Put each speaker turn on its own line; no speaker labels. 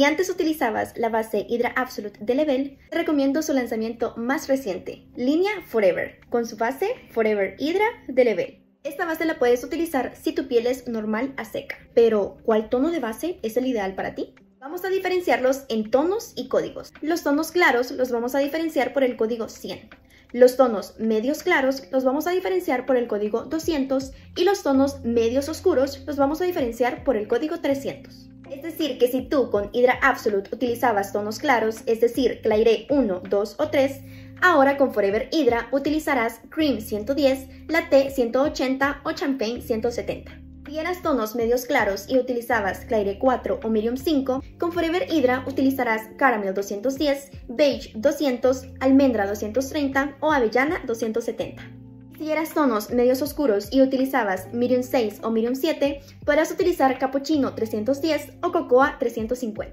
Si antes utilizabas la base Hydra Absolute de Level, te recomiendo su lanzamiento más reciente, Línea Forever, con su base Forever Hydra de Level. Esta base la puedes utilizar si tu piel es normal a seca, pero ¿cuál tono de base es el ideal para ti? Vamos a diferenciarlos en tonos y códigos. Los tonos claros los vamos a diferenciar por el código 100. Los tonos medios claros los vamos a diferenciar por el código 200 y los tonos medios oscuros los vamos a diferenciar por el código 300. Es decir, que si tú con Hydra Absolute utilizabas tonos claros, es decir, Claire 1, 2 o 3, ahora con Forever Hydra utilizarás Cream 110, Latte 180 o Champagne 170. Si eras tonos medios claros y utilizabas Claire 4 o Medium 5, con Forever Hydra utilizarás Caramel 210, Beige 200, Almendra 230 o Avellana 270. Si eras tonos medios oscuros y utilizabas Medium 6 o Medium 7, podrás utilizar Cappuccino 310 o Cocoa 350.